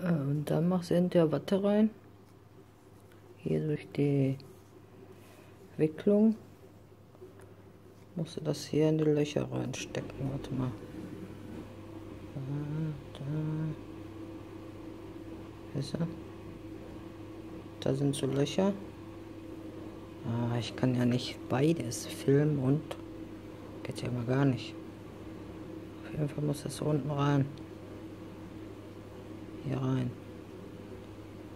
Äh, und dann machst du hinterher Watte rein. Hier durch die Wicklung musst du das hier in die Löcher reinstecken. Warte mal. Da, da. Da sind so Löcher. Ah, ich kann ja nicht beides filmen und geht ja mal gar nicht. Auf jeden Fall muss das unten rein. Hier rein.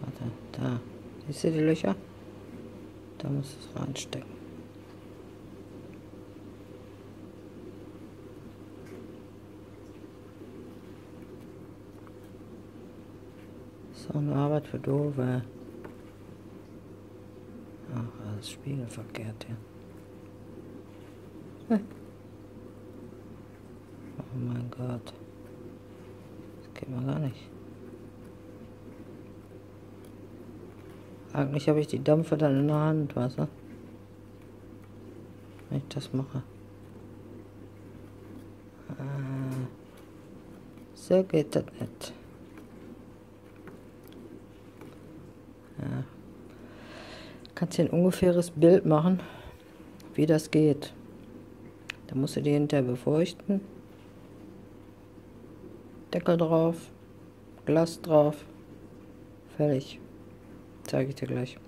Warte, da. Siehst du die Löcher? Da muss es reinstecken. So eine Arbeit für Dove. Ach, alles spiegelverkehrt hier. Hm. Oh mein Gott. Das geht mal gar nicht. Eigentlich habe ich die Dampfe dann in der Hand, weißt du? Wenn ich das mache. Ah, so geht das nicht. Ja. Kannst dir ein ungefähres Bild machen, wie das geht. Da musst du die hinterher befeuchten. Deckel drauf, Glas drauf, fertig. Zeige ich dir gleich.